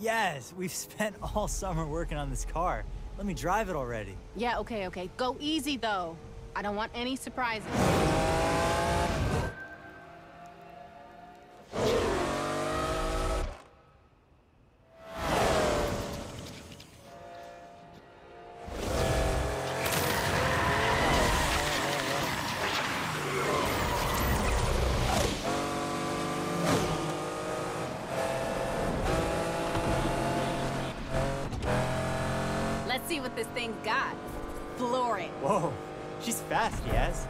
Yes, we've spent all summer working on this car. Let me drive it already. Yeah, okay, okay. Go easy, though. I don't want any surprises. Let's see what this thing's got. Flooring. Whoa, she's fast, yes.